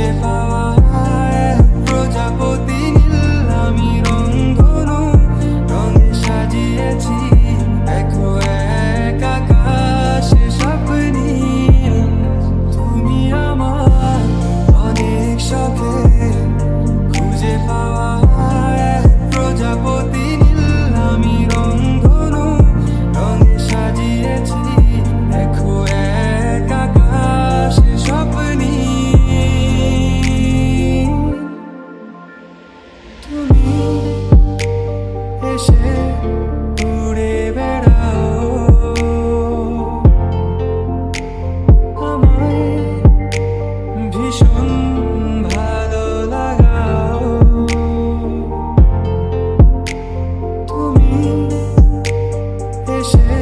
Sit by তুমি এসে ঘুরে বেড়াও। আমায় ভীষণ ভালো লাগাও। তুমি এসে